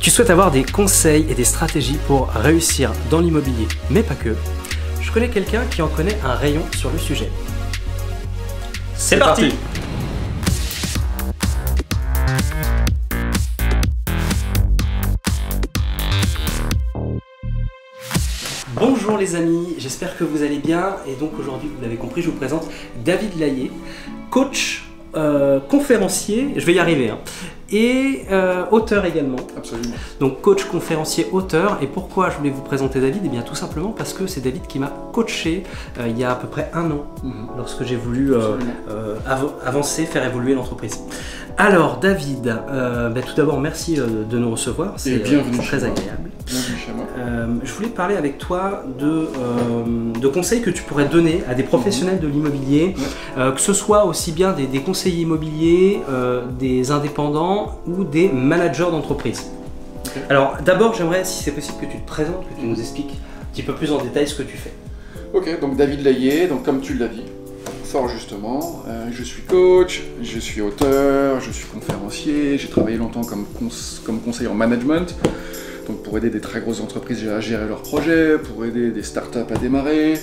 Tu souhaites avoir des conseils et des stratégies pour réussir dans l'immobilier, mais pas que. Je connais quelqu'un qui en connaît un rayon sur le sujet. C'est parti. Bonjour les amis, j'espère que vous allez bien et donc aujourd'hui vous l'avez compris je vous présente David Laillé, coach, euh, conférencier, je vais y arriver, hein, et euh, auteur également. Absolument. Donc coach, conférencier, auteur. Et pourquoi je voulais vous présenter David? Eh bien tout simplement parce que c'est David qui m'a coaché euh, il y a à peu près un an Mhm. lorsque j'ai voulu euh, av- avancer, faire évoluer l'entreprise. Alors David, ben, tout d'abord merci de nous recevoir, c'est Et bienvenue chez très agréable. Euh, je voulais parler avec toi de, euh, de conseils que tu pourrais donner à des professionnels de l'immobilier, euh, que ce soit aussi bien des, des conseillers immobiliers, des indépendants ou des managers d'entreprise. Alors d'abord, j'aimerais, si c'est possible, que tu te présentes, que tu nous expliques un petit peu plus en détail ce que tu fais. Ok, donc David Laillé, donc comme tu l'as dit, fort justement, je suis coach, je suis auteur, je suis conférencier, j'ai travaillé longtemps comme, cons- comme conseiller en management, donc pour aider des très grosses entreprises à gérer leurs projets, pour aider des startups à démarrer.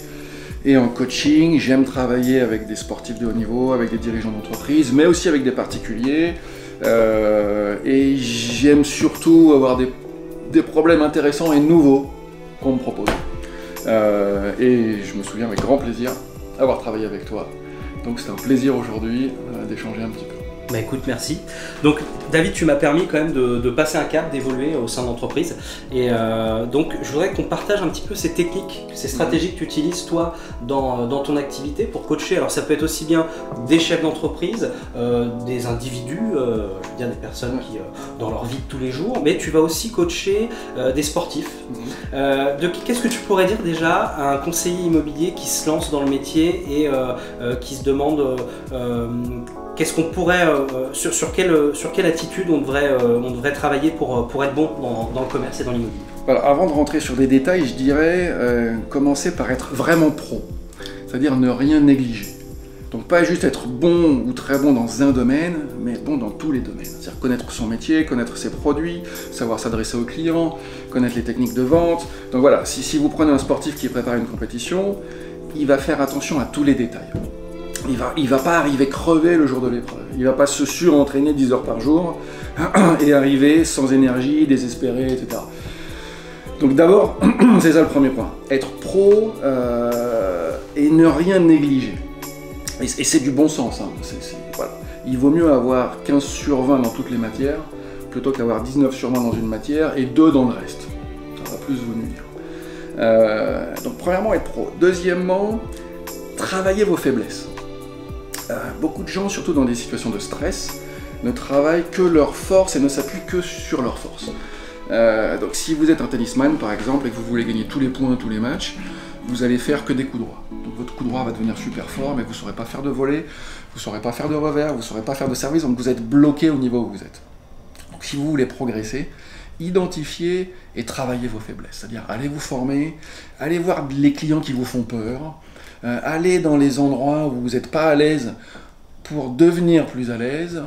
Et en coaching, j'aime travailler avec des sportifs de haut niveau, avec des dirigeants d'entreprise, mais aussi avec des particuliers. Euh, et j'aime surtout avoir des, problèmes intéressants et nouveaux qu'on me propose. Euh, et je me souviens avec grand plaisir avoir travaillé avec toi. Donc c'est un plaisir aujourd'hui euh, d'échanger un petit peu. Bah écoute, merci. Donc David, tu m'as permis quand même de, de passer un cap, d'évoluer au sein de l'entreprise. Et euh, donc je voudrais qu'on partage un petit peu ces techniques, ces stratégies que tu utilises toi dans, dans ton activité pour coacher. Alors ça peut être aussi bien des chefs d'entreprise, euh, des individus, euh, je veux dire des personnes qui, dans leur vie de tous les jours, mais tu vas aussi coacher des sportifs. De- Qu'est-ce que tu pourrais dire déjà à un conseiller immobilier qui se lance dans le métier et qui se demande qu'est-ce qu'on pourrait, euh, sur, sur, quelle, sur quelle attitude on devrait, euh, on devrait travailler pour, euh, être bon dans, le commerce et dans l'immobilier? Avant de rentrer sur des détails, je dirais euh, commencer par être vraiment pro, c'est-à-dire ne rien négliger. Donc pas juste être bon ou très bon dans un domaine, mais bon dans tous les domaines. C'est-à-dire connaître son métier, connaître ses produits, savoir s'adresser aux clients, connaître les techniques de vente. Donc voilà, si, si vous prenez un sportif qui prépare une compétition, il va faire attention à tous les détails. Il va, il va pas arriver crevé le jour de l'épreuve. Il va pas se surentraîner 10 heures par jour et arriver sans énergie, désespéré, etc. Donc d'abord, c'est ça le premier point. Être pro euh, et ne rien négliger. Et, c'est du bon sens. hein. Il vaut mieux avoir 15 sur 20 dans toutes les matières plutôt qu'avoir 19 sur 20 dans une matière et 2 dans le reste. Ça va plus vous nuire. Euh, donc premièrement, être pro. Deuxièmement, travailler vos faiblesses. Beaucoup de gens, surtout dans des situations de stress, ne travaillent que leurs forces et ne s'appuient que sur leurs forces. Euh, donc si vous êtes un tennisman par exemple et que vous voulez gagner tous les points, tous les matchs, vous allez faire que des coups droits. Donc votre coup droit va devenir super fort, mais vous ne saurez pas faire de volet, vous ne saurez pas faire de revers, vous ne saurez pas faire de service, donc vous êtes bloqué au niveau où vous êtes. Donc si vous voulez progresser, identifiez et travaillez vos faiblesses. C'est-à-dire allez vous former, allez voir les clients qui vous font peur, euh, allez dans les endroits où vous n'êtes pas à l'aise pour devenir plus à l'aise.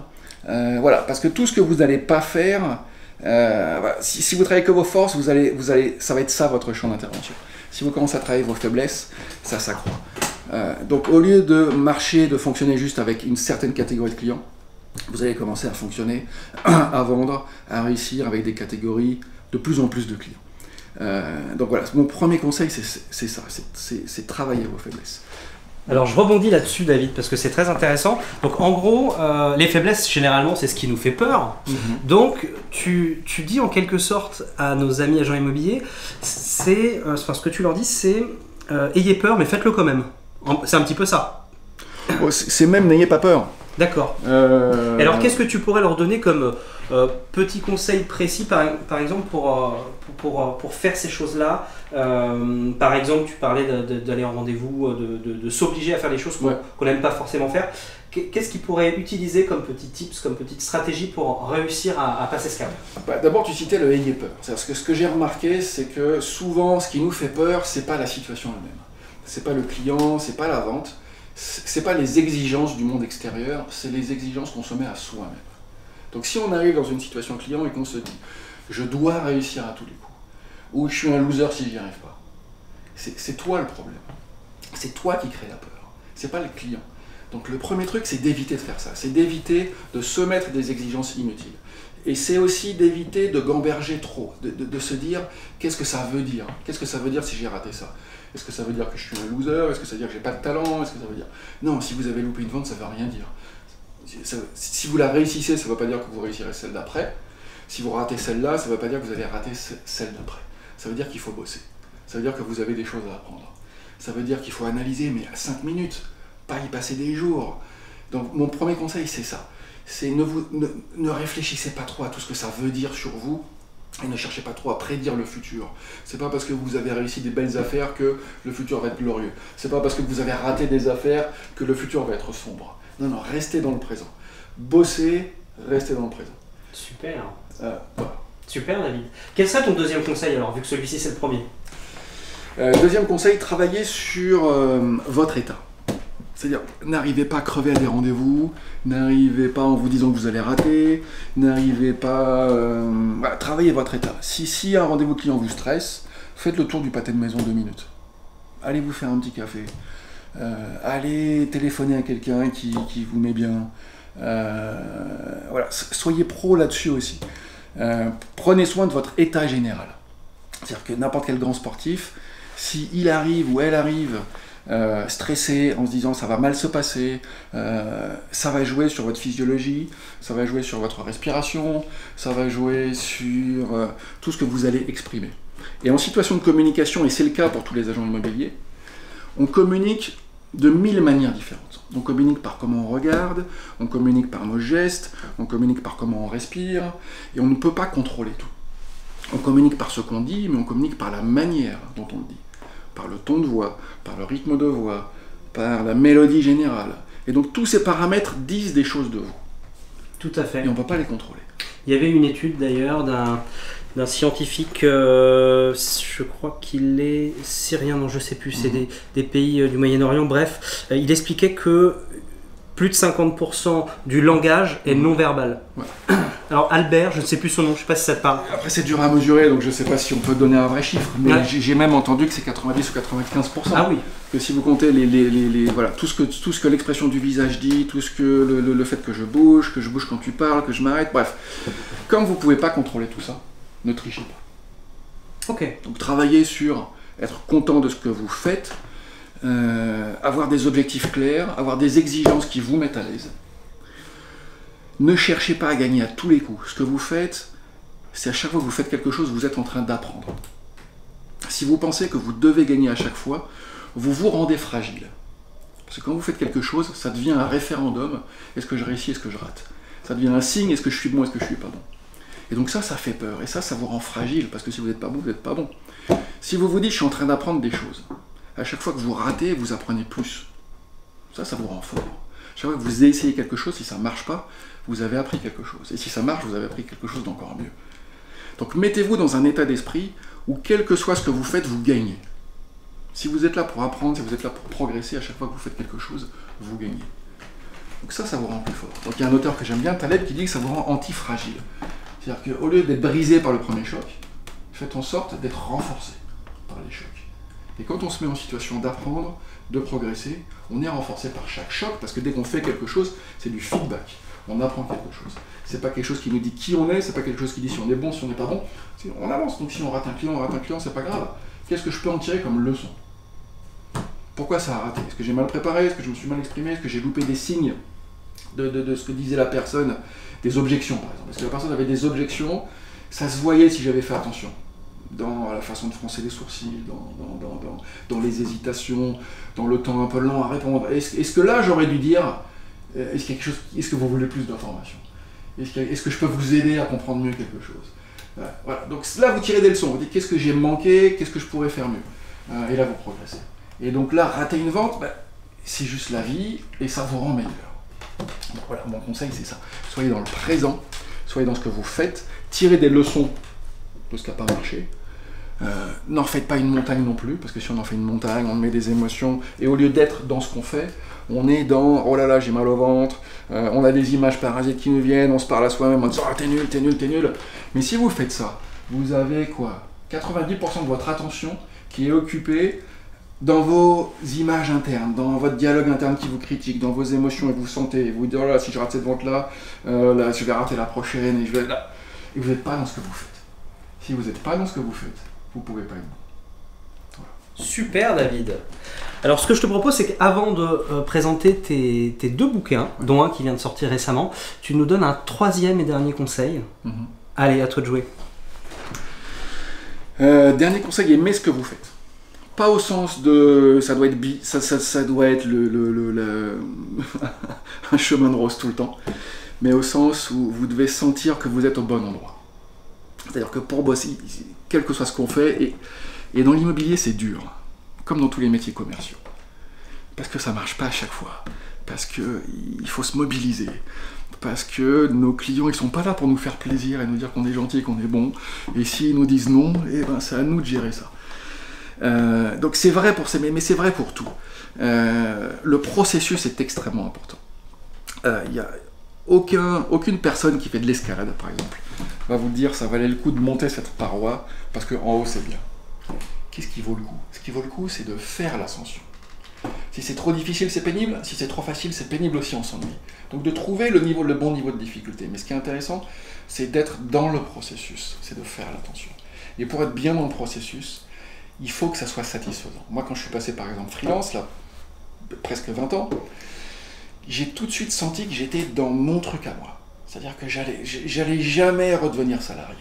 Euh, voilà, parce que tout ce que vous n'allez pas faire, euh, si, vous travaillez que vos forces, vous allez, vous allez, ça va être ça votre champ d'intervention. Si vous commencez à travailler vos faiblesses, ça s'accroît. Donc au lieu de marcher, de fonctionner juste avec une certaine catégorie de clients, vous allez commencer à fonctionner, à vendre, à réussir avec des catégories de plus en plus de clients. Euh, donc voilà, mon premier conseil, c'est ça, c'est- travailler vos faiblesses. Alors je rebondis là-dessus David parce que c'est très intéressant. Donc en gros, euh, les faiblesses généralement c'est ce qui nous fait peur. Donc, tu, tu dis en quelque sorte à nos amis agents immobiliers, c'est, euh, enfin, ce que tu leur dis, c'est euh, ayez peur, mais faites-le quand même. C'est un petit peu ça. Oh, c'est même n'ayez pas peur. D'accord. Alors, qu'est-ce que tu pourrais leur donner comme petit conseil précis, par, par exemple, pour, pour, pour, euh, pour faire ces choses-là Euh, Par exemple, tu parlais d'aller en rendez-vous, euh, de, de- de s'obliger à faire des choses qu'on Ouais. n'aime pas forcément faire. Qu'est- Qu'est-ce qu'ils pourraient utiliser comme petits tips, comme petite stratégie pour réussir à, à passer ce cap? Bah, D'abord, tu citais le ayez peur. Que ce que j'ai remarqué, c'est que souvent, ce qui nous fait peur, c'est pas la situation elle-même. C'est pas le client, c'est pas la vente, c'est pas les exigences du monde extérieur, c'est les exigences qu'on se met à soi-même. Donc, si on arrive dans une situation client et qu'on se dit, je dois réussir à tous les coups, ou je suis un loser si j'y arrive pas. C'est toi le problème. C'est toi qui crée la peur. C'est pas le client. Donc le premier truc, c'est d'éviter de faire ça. C'est d'éviter de se mettre des exigences inutiles. Et c'est aussi d'éviter de gamberger trop, de, se dire qu'est-ce que ça veut dire? Qu'est-ce que ça veut dire si j'ai raté ça? Est-ce que ça veut dire que je suis un loser? Est-ce que ça veut dire que j'ai pas de talent? Est-ce que ça veut dire? Non, si vous avez loupé une vente, ça veut rien dire. si vous la réussissez, ça ne veut pas dire que vous réussirez celle d'après. Si vous ratez celle-là, ça ne veut pas dire que vous allez rater celle d'après. Ça veut dire qu'il faut bosser. Ça veut dire que vous avez des choses à apprendre. Ça veut dire qu'il faut analyser, mais à 5 minutes, pas y passer des jours. Donc mon premier conseil, c'est ça. C'est ne, vous, ne, réfléchissez pas trop à tout ce que ça veut dire sur vous et ne cherchez pas trop à prédire le futur. C'est pas parce que vous avez réussi des belles affaires que le futur va être glorieux. C'est pas parce que vous avez raté des affaires que le futur va être sombre. Non, non, restez dans le présent. Bossez, restez dans le présent. Super. Euh, Super, David. Quel serait ton deuxième conseil alors, vu que celui-ci c'est le premier euh, Deuxième conseil, travaillez sur euh, votre état. C'est-à-dire, n'arrivez pas à crever à des rendez-vous, n'arrivez pas en vous disant que vous allez rater, n'arrivez pas... Voilà, travaillez votre état. Si, si un rendez-vous client vous stresse, faites le tour du pâté de maison deux minutes. Allez vous faire un petit café. allez téléphoner à quelqu'un qui, qui, vous met bien. voilà, soyez pro là-dessus aussi. Euh, prenez soin de votre état général. C'est-à-dire que n'importe quel grand sportif, s'il arrive ou elle arrive euh, stressé en se disant ça va mal se passer, euh, ça va jouer sur votre physiologie, ça va jouer sur votre respiration, ça va jouer sur tout ce que vous allez exprimer. Et en situation de communication, et c'est le cas pour tous les agents immobiliers, on communique de mille manières différentes. On communique par comment on regarde, on communique par nos gestes, on communique par comment on respire, et on ne peut pas contrôler tout. On communique par ce qu'on dit, mais on communique par la manière dont on le dit, par le ton de voix, par le rythme de voix, par la mélodie générale. Et donc tous ces paramètres disent des choses de vous. Tout à fait. Et on ne peut pas les contrôler. Il y avait une étude d'ailleurs d'un scientifique, euh, je crois qu'il est syrien, non je sais plus, c'est mhm. des, pays euh, du Moyen-Orient, bref, euh, il expliquait que plus de 50% du langage est mhm. non-verbal. Alors Albert, je ne sais plus son nom, je ne sais pas si ça te parle. Après c'est dur à mesurer, donc je ne sais pas si on peut donner un vrai chiffre, mais j'ai même entendu que c'est 90 ou 95%. Ah oui. Que si vous comptez les, les, les, voilà, tout ce que, tout ce que l'expression du visage dit, tout ce que le, le, le, fait que je bouge, que je bouge quand tu parles, que je m'arrête, bref. Comme vous ne pouvez pas contrôler tout ça, ne trichez pas. Donc travaillez sur être content de ce que vous faites, euh, avoir des objectifs clairs, avoir des exigences qui vous mettent à l'aise. Ne cherchez pas à gagner à tous les coups. Ce que vous faites, c'est à chaque fois que vous faites quelque chose, vous êtes en train d'apprendre. Si vous pensez que vous devez gagner à chaque fois, vous vous rendez fragile. Parce que quand vous faites quelque chose, ça devient un référendum. Est-ce que je réussis, est-ce que je rate? Ça devient un signe, est-ce que je suis bon, est-ce que je suis pas bon? Et donc ça, ça fait peur. Et ça, ça vous rend fragile, parce que si vous n'êtes pas bon, vous n'êtes pas bon. Si vous vous dites, je suis en train d'apprendre des choses, à chaque fois que vous ratez, vous apprenez plus. Ça, ça vous rend fort. Chaque fois que vous essayez quelque chose, si ça ne marche pas, vous avez appris quelque chose. Et si ça marche, vous avez appris quelque chose d'encore mieux. Donc mettez-vous dans un état d'esprit où, quel que soit ce que vous faites, vous gagnez. Si vous êtes là pour apprendre, si vous êtes là pour progresser, à chaque fois que vous faites quelque chose, vous gagnez. Donc ça, ça vous rend plus fort. Donc il y a un auteur que j'aime bien, Taleb, qui dit que ça vous rend antifragile. C'est-à-dire qu'au lieu d'être brisé par le premier choc, faites en sorte d'être renforcé par les chocs. Et quand on se met en situation d'apprendre, de progresser, on est renforcé par chaque choc, parce que dès qu'on fait quelque chose, c'est du feedback. On apprend quelque chose. C'est pas quelque chose qui nous dit qui on est, c'est pas quelque chose qui dit si on est bon, si on n'est pas bon. On avance. Donc si on rate un client, on rate un client, c'est pas grave. Qu'est-ce que je peux en tirer comme leçon? Pourquoi ça a raté? Est-ce que j'ai mal préparé? Est-ce que je me suis mal exprimé? Est-ce que j'ai loupé des signes de, ce que disait la personne, des objections par exemple. Parce que la personne avait des objections, ça se voyait si j'avais fait attention. Dans la façon de froncer les sourcils, dans, les hésitations, dans le temps un peu lent à répondre. Est-ce que là j'aurais dû dire, euh, est-ce, chose, est-ce que vous voulez plus d'informations? Est-ce, que je peux vous aider à comprendre mieux quelque chose? Voilà. Donc là vous tirez des leçons, vous dites qu'est-ce que j'ai manqué, qu'est-ce que je pourrais faire mieux? Euh, et là vous progressez. Et donc là, rater une vente, ben, c'est juste la vie et ça vous rend meilleur voilà, mon conseil c'est ça. Soyez dans le présent, soyez dans ce que vous faites, tirez des leçons de ce qui n'a pas marché, Euh, n'en faites pas une montagne non plus, parce que si on en fait une montagne, on met des émotions, et au lieu d'être dans ce qu'on fait, on est dans oh là là, j'ai mal au ventre, euh, on a des images parasites qui nous viennent, on se parle à soi-même en disant oh, t'es nul, t'es nul, t'es nul. Mais si vous faites ça, vous avez quoi? 90% de votre attention qui est occupée dans vos images internes, dans votre dialogue interne qui vous critique, dans vos émotions, et vous sentez, vous dites, oh là, si je rate cette vente-là, euh, là, je vais rater la prochaine, et je vais là. Et vous n'êtes pas dans ce que vous faites. Si vous n'êtes pas dans ce que vous faites, vous ne pouvez pas être bon. Super, David. Alors, ce que je te propose, c'est qu'avant de euh, présenter tes, deux bouquins, dont un qui vient de sortir récemment, tu nous donnes un troisième et dernier conseil. Mhm. Allez, à toi de jouer. Euh, dernier conseil, aimez ce que vous faites pas au sens de ça doit être bi, ça, ça, doit être le, le, un chemin de rose tout le temps, mais au sens où vous devez sentir que vous êtes au bon endroit. C'est-à-dire que pour bosser, quel que soit ce qu'on fait, et, et dans l'immobilier c'est dur, comme dans tous les métiers commerciaux, parce que ça marche pas à chaque fois, parce que il faut se mobiliser, parce que nos clients ils sont pas là pour nous faire plaisir et nous dire qu'on est gentil et qu'on est bon, et s'ils nous disent non, et eh ben c'est à nous de gérer ça. Euh, donc c'est vrai pour ces, mais c'est vrai pour tout. Euh, le processus est extrêmement important. Il euh, n'y a aucun, aucune personne qui fait de l'escalade, par exemple, va vous dire ça valait le coup de monter cette paroi parce qu'en haut c'est bien. Qu'est-ce qui vaut le coup? Ce qui vaut le coup, c'est de faire l'ascension. Si c'est trop difficile, c'est pénible. Si c'est trop facile, c'est pénible aussi, on s'ennuie. Donc de trouver le, le bon niveau de difficulté. Mais ce qui est intéressant, c'est d'être dans le processus, c'est de faire l'attention. Et pour être bien dans le processus, il faut que ça soit satisfaisant. Moi, quand je suis passé par exemple freelance, là, presque 20 ans, j'ai tout de suite senti que j'étais dans mon truc à moi. C'est-à-dire que j'allais, j'allais jamais redevenir salarié.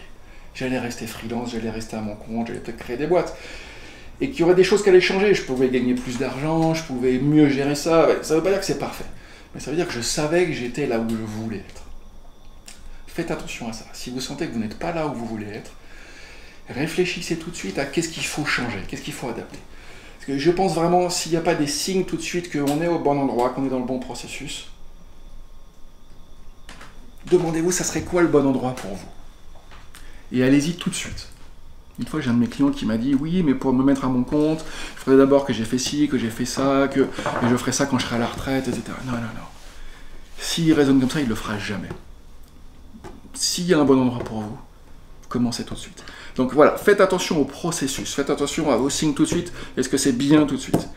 J'allais rester freelance, j'allais rester à mon compte, j'allais peut-être créer des boîtes. Et qu'il y aurait des choses qui allaient changer. Je pouvais gagner plus d'argent, je pouvais mieux gérer ça. Ça ne veut pas dire que c'est parfait. Mais ça veut dire que je savais que j'étais là où je voulais être. Faites attention à ça. Si vous sentez que vous n'êtes pas là où vous voulez être, réfléchissez tout de suite à qu'est-ce qu'il faut changer, qu'est-ce qu'il faut adapter. Parce que je pense vraiment, s'il n'y a pas des signes tout de suite qu'on est au bon endroit, qu'on est dans le bon processus, demandez-vous, ça serait quoi le bon endroit pour vous? Et allez-y tout de suite. Une fois, j'ai un de mes clients qui m'a dit Oui, mais pour me mettre à mon compte, il faudrait d'abord que j'ai fait ci, que j'ai fait ça, que je ferai ça quand je serai à la retraite, etc. Non, non, non. S'il raisonne comme ça, il ne le fera jamais. S'il y a un bon endroit pour vous, commencez tout de suite. Donc voilà, faites attention au processus, faites attention à vos signes tout de suite. Est-ce que c'est bien tout de suite?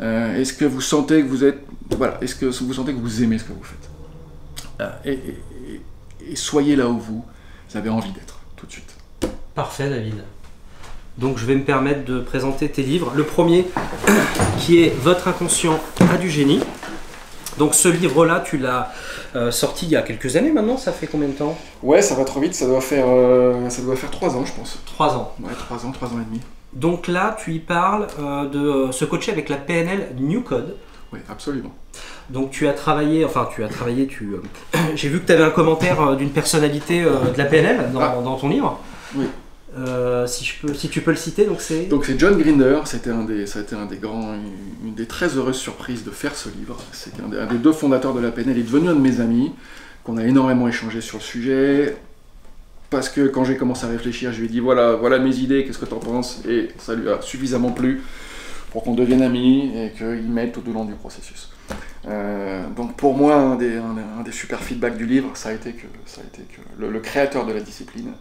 Euh, Est-ce que vous sentez que vous êtes. Voilà, est-ce que vous sentez que vous aimez ce que vous faites? Euh, et, soyez là où vous avez envie d'être tout de suite. Parfait, David. Donc je vais me permettre de présenter tes livres. Le premier, qui est Votre inconscient a du génie. Donc ce livre-là, tu l'as euh, sorti il y a quelques années maintenant, ça fait combien de temps? Ouais, ça va trop vite, ça doit faire euh, ça doit faire trois ans, je pense. Trois ans. Ouais, trois ans, trois ans et demi. Donc là, tu y parles euh, de se coacher avec la PNL New Code. Oui, absolument. Donc tu as travaillé, enfin tu as travaillé, tu. J'ai vu que tu avais un commentaire d'une personnalité de la PNL dans, ah. dans ton livre. Oui. Euh, si, tu peux le citer, donc c'est. Donc c'est John Grinder, c'était un des, ça a été un des grands, une des très heureuses surprises de faire ce livre. C'est un, des deux fondateurs de la PNL, il est devenu un de mes amis, qu'on a énormément échangé sur le sujet. Parce que quand j'ai commencé à réfléchir, je lui ai dit voilà, voilà mes idées, qu'est-ce que tu en penses? Et ça lui a suffisamment plu pour qu'on devienne amis et qu'il m'aide tout au long du processus. Euh, donc pour moi, un des, un, des, super feedbacks du livre, ça a été que, ça a été que le créateur de la discipline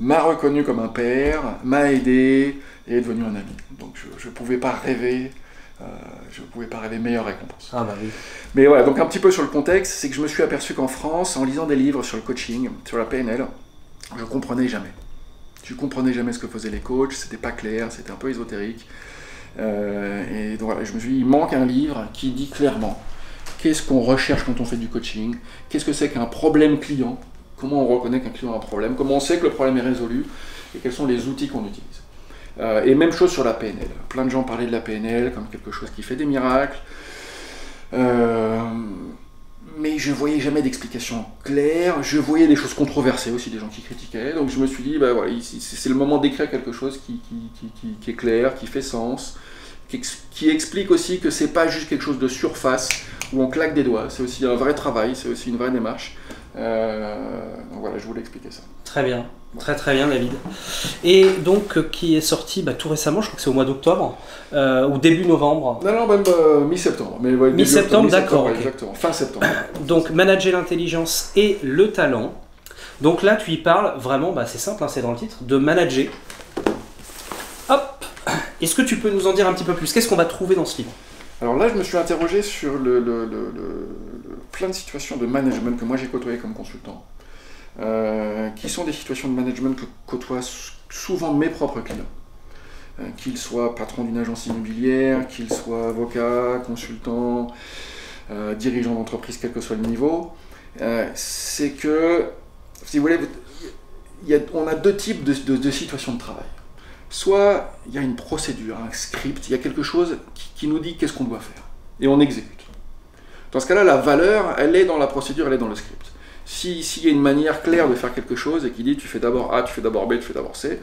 m'a reconnu comme un père, m'a aidé et est devenu un ami. Donc je ne pouvais pas rêver, euh, je pouvais pas rêver meilleure récompense. Ah bah oui. Mais voilà, donc un petit peu sur le contexte, c'est que je me suis aperçu qu'en France, en lisant des livres sur le coaching, sur la PNL, je comprenais jamais. Je comprenais jamais ce que faisaient les coachs, c'était pas clair, c'était un peu ésotérique. Euh, et donc voilà, je me suis dit, il manque un livre qui dit clairement qu'est-ce qu'on recherche quand on fait du coaching, qu'est-ce que c'est qu'un problème client, Comment on reconnaît qu'un client a un problème Comment on sait que le problème est résolu Et quels sont les outils qu'on utilise euh, Et même chose sur la PNL. Plein de gens parlaient de la PNL comme quelque chose qui fait des miracles. Euh, mais je voyais jamais d'explication claire. Je voyais des choses controversées aussi, des gens qui critiquaient. Donc je me suis dit, bah c'est le moment d'écrire quelque chose qui, qui, est clair, qui fait sens, qui, explique aussi que c'est pas juste quelque chose de surface où on claque des doigts. C'est aussi un vrai travail, c'est aussi une vraie démarche. Donc voilà, je voulais expliquer ça. Très bien. Très très bien David. Et donc euh, qui est sorti bah, tout récemment, je crois que c'est au mois d'octobre, euh, ou début novembre. Non, non, même euh, mi-septembre. mi-septembre, d'accord. Exactement, fin septembre. donc manager l'intelligence et le talent. Donc là tu y parles vraiment, bah, c'est simple, hein, c'est dans le titre, de manager. Hop Est-ce que tu peux nous en dire un petit peu plus? Qu'est-ce qu'on va trouver dans ce livre? Alors là je me suis interrogé sur le, plein de situations de management que moi j'ai côtoyé comme consultant. Euh, qui sont des situations de management que côtoient souvent mes propres clients. Euh, qu'ils soient patrons d'une agence immobilière, qu'ils soient avocats, consultants, euh, dirigeants d'entreprise, quel que soit le niveau, c'est que, si vous voulez, on a deux types de, situations de travail. Soit il y a une procédure, un script, il y a quelque chose qui nous dit qu'est-ce qu'on doit faire, et on exécute. Dans ce cas-là, la valeur, elle est dans la procédure, elle est dans le script. S'il y a une manière claire de faire quelque chose et qui dit tu fais d'abord A, tu fais d'abord B, tu fais d'abord C,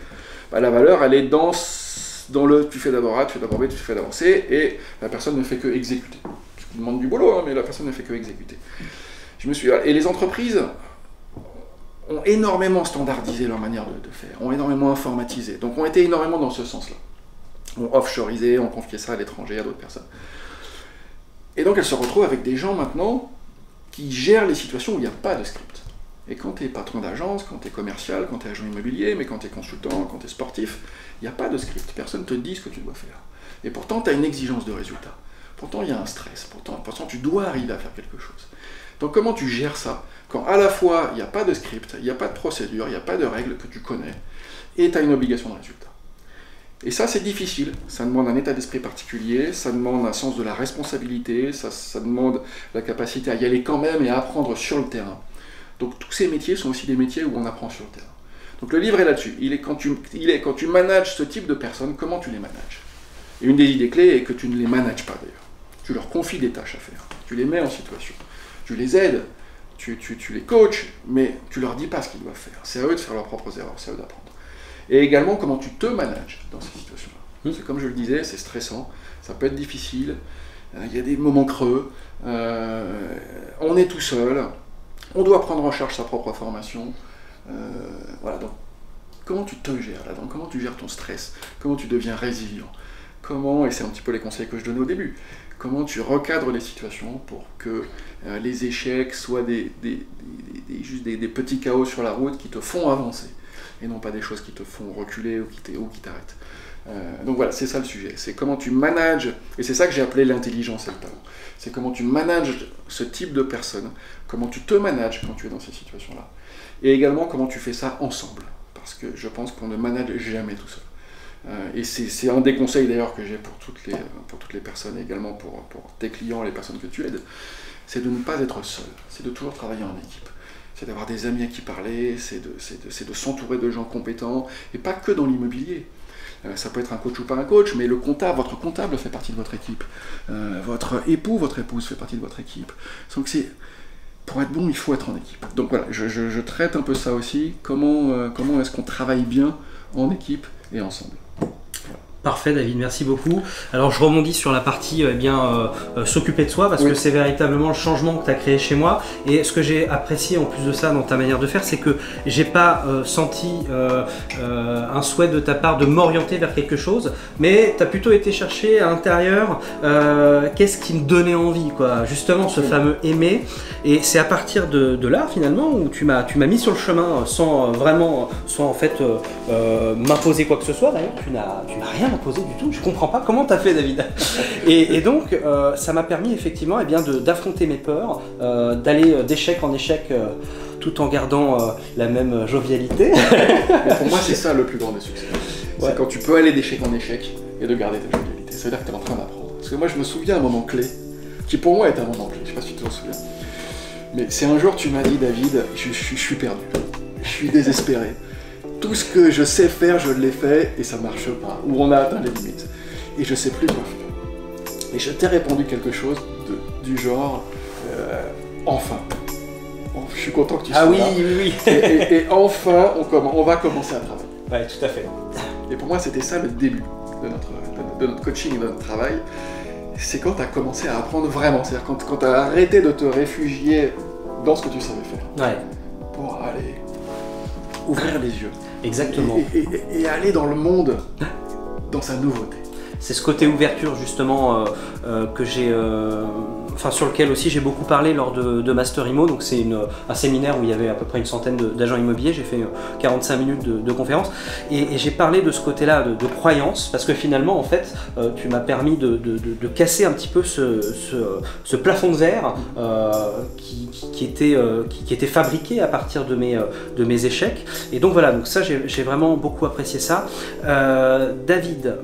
bah, la valeur elle est dans, dans le tu fais d'abord A, tu fais d'abord B, tu fais d'abord C, et la personne ne fait que exécuter. Ce qui demande du boulot, hein, mais la personne ne fait que exécuter. Je me suis, et les entreprises ont énormément standardisé leur manière de, faire, ont énormément informatisé, donc ont été énormément dans ce sens-là. Ont offshoreisé, ont confié ça à l'étranger, à d'autres personnes. Et donc elles se retrouvent avec des gens maintenant qui gère les situations où il n'y a pas de script. Et quand tu es patron d'agence, quand tu es commercial, quand tu es agent immobilier, mais quand tu es consultant, quand tu es sportif, il n'y a pas de script. Personne ne te dit ce que tu dois faire. Et pourtant, tu as une exigence de résultat. Pourtant, il y a un stress. Pourtant, pourtant, tu dois arriver à faire quelque chose. Donc, comment tu gères ça Quand à la fois, il n'y a pas de script, il n'y a pas de procédure, il n'y a pas de règles que tu connais, et tu as une obligation de résultat? Et ça, c'est difficile. Ça demande un état d'esprit particulier, ça demande un sens de la responsabilité, ça, demande la capacité à y aller quand même et à apprendre sur le terrain. Donc tous ces métiers sont aussi des métiers où on apprend sur le terrain. Donc le livre est là-dessus. Il est quand tu, quand tu manages ce type de personnes, comment tu les manages? Et une des idées clés est que tu ne les manages pas d'ailleurs. Tu leur confies des tâches à faire. Tu les mets en situation. Tu les aides. Tu les coaches, mais tu leur dis pas ce qu'ils doivent faire. C'est à eux de faire leurs propres erreurs, c'est à eux d'apprendre et également comment tu te manages dans ces situations-là. Hmm. Que comme je le disais, c'est stressant, ça peut être difficile, euh, il y a des moments creux, euh, on est tout seul, on doit prendre en charge sa propre formation. Euh, voilà, donc comment tu te gères là-dedans? Comment tu gères ton stress? Comment tu deviens résilient? Comment, et c'est un petit peu les conseils que je donnais au début, comment tu recadres les situations pour que les échecs soient des, juste des, petits chaos sur la route qui te font avancer? Et non pas des choses qui te font reculer ou qui t'arrêtent. Euh, donc voilà, c'est ça le sujet. C'est comment tu manages, et c'est ça que j'ai appelé l'intelligence et le talent. C'est comment tu manages ce type de personnes, comment tu te manages quand tu es dans ces situations-là. Et également comment tu fais ça ensemble. Parce que je pense qu'on ne manage jamais tout seul. Euh, et c'est un des conseils d'ailleurs que j'ai pour, toutes les, pour toutes les personnes, et également pour, pour tes clients, les personnes que tu aides, c'est de ne pas être seul, c'est de toujours travailler en équipe c'est d'avoir des amis à qui parler, c'est de, s'entourer de gens compétents, et pas que dans l'immobilier. Euh, ça peut être un coach ou pas un coach, mais le comptable, votre comptable fait partie de votre équipe. Euh, votre époux, votre épouse fait partie de votre équipe. Donc c'est pour être bon, il faut être en équipe. Donc voilà, je, traite un peu ça aussi. Euh, comment est-ce qu'on travaille bien en équipe et ensemble? Parfait David, merci beaucoup. Alors je rebondis sur la partie euh, eh bien euh, euh, s'occuper de soi parce que c'est véritablement le changement que tu as créé chez moi. Et ce que j'ai apprécié en plus de ça dans ta manière de faire c'est que j'ai pas senti un souhait de ta part de m'orienter vers quelque chose mais tu as plutôt été chercher à l'intérieur qu'est-ce qui me donnait envie quoi. Justement ce fameux aimer. Et c'est à partir de, là finalement où tu m'as tu m'as mis sur le chemin sans vraiment sans en fait m'imposer quoi que ce soit d'ailleurs. Tu n'as rien posé du tout. Je comprends pas comment tu as fait, David. Et, donc, euh, ça m'a permis effectivement eh bien, d'affronter mes peurs, euh, d'aller euh, d'échec en échec tout en gardant la même jovialité. pour moi, c'est ça le plus grand des succès. C'est quand tu peux aller d'échec en échec et de garder ta jovialité. C'est-à-dire que tu es en train d'apprendre. Parce que moi, je me souviens d'un moment clé, qui pour moi est un moment clé. Je sais pas si tu te souviens. Mais c'est un jour, tu m'as dit, David, je suis perdu. Je suis désespéré tout ce que je sais faire, je l'ai fait et ça marche pas, ou on a atteint les limites. Et je sais plus quoi faire. Et je t'ai répondu quelque chose du genre, euh, enfin. Je suis content que tu ah sois oui, là. oui, oui. et, et, enfin, on, on, va commencer à travailler. Ouais, tout à fait. Et pour moi, c'était ça le début de notre, de, notre coaching et de notre travail. C'est quand tu as commencé à apprendre vraiment. C'est-à-dire quand, quand tu as arrêté de te réfugier dans ce que tu savais faire. Ouais, Pour aller ouvrir les yeux. Exactement. Et, et- et aller dans le monde dans sa nouveauté. C'est ce côté ouverture justement euh, euh, que j'ai, euh, enfin sur lequel aussi j'ai beaucoup parlé lors de, Master Imo. Donc c'est un séminaire où il y avait à peu près une centaine d'agents immobiliers. J'ai fait euh, 45 minutes de, conférence et, j'ai parlé de ce côté-là de, croyance parce que finalement en fait euh, tu m'as permis de, casser un petit peu ce, plafond de verre euh, qui, était, euh, fabriqué à partir de mes, euh, échecs. Et donc voilà, donc ça j'ai vraiment beaucoup apprécié ça. Euh, David,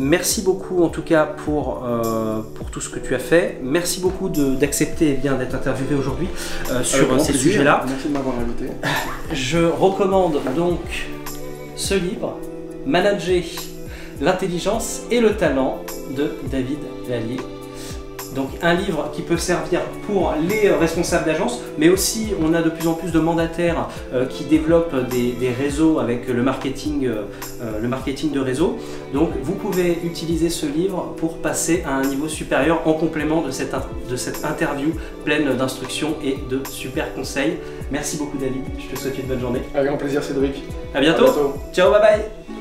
Merci beaucoup en tout cas pour, euh, pour tout ce que tu as fait. Merci beaucoup d'accepter eh bien d'être interviewé aujourd'hui euh, sur ces sujets-là. Merci de m'avoir invité. Je recommande donc ce livre, Manager l'intelligence et le talent de David Vallier. Donc un livre qui peut servir pour les responsables d'agence, mais aussi on a de plus en plus de mandataires euh, qui développent des, des réseaux avec le marketing, euh, euh, le marketing de réseau. Donc vous pouvez utiliser ce livre pour passer à un niveau supérieur en complément de cette, in- de cette interview pleine d'instructions et de super conseils. Merci beaucoup David, je te souhaite une bonne journée. Avec grand plaisir, Cédric. À bientôt. À bientôt. Ciao, bye bye